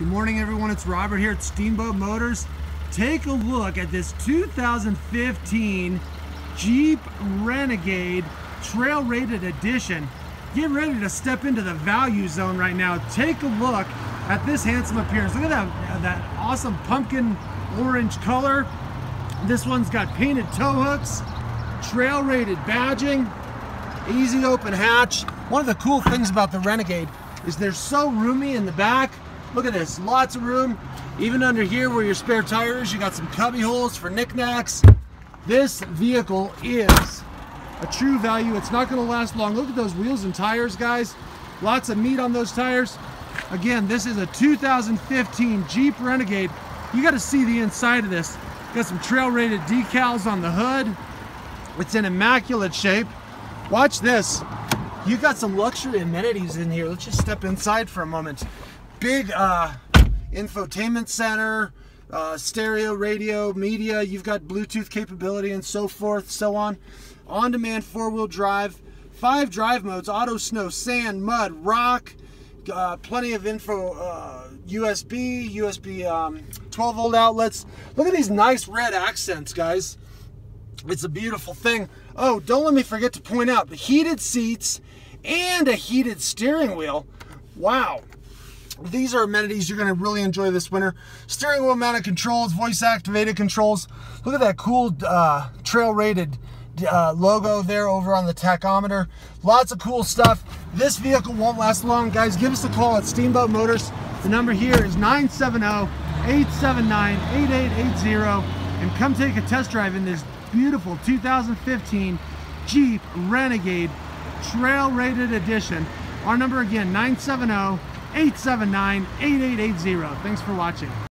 Good morning, everyone. It's Robert here at Steamboat Motors. Take a look at this 2015 Jeep Renegade Trail Rated Edition. Get ready to step into the value zone right now. Take a look at this handsome appearance. Look at that, that awesome pumpkin orange color. This one's got painted tow hooks, trail rated badging, easy open hatch. One of the cool things about the Renegade is they're so roomy in the back. Look at this, lots of room. Even under here where your spare tires, you got some cubby holes for knickknacks. This vehicle is a true value. It's not gonna last long. Look at those wheels and tires, guys. Lots of meat on those tires. Again, this is a 2015 Jeep Renegade. You gotta see the inside of this. Got some trail rated decals on the hood. It's in immaculate shape. Watch this. You got some luxury amenities in here. Let's just step inside for a moment big uh, infotainment center, uh, stereo, radio, media. You've got Bluetooth capability and so forth, so on. On-demand four-wheel drive, five drive modes: auto, snow, sand, mud, rock. Uh, plenty of info. USB, uh, USB um, 12 volt outlets. Look at these nice red accents, guys. It's a beautiful thing. Oh, don't let me forget to point out the heated seats and a heated steering wheel. Wow these are amenities you're going to really enjoy this winter. Steering wheel mounted controls, voice activated controls. Look at that cool uh, trail rated uh, logo there over on the tachometer. Lots of cool stuff. This vehicle won't last long. Guys, give us a call at Steamboat Motors. The number here is 970-879-8880 and come take a test drive in this beautiful 2015 Jeep Renegade Trail Rated Edition. Our number again, 970 879 8880. Thanks for watching.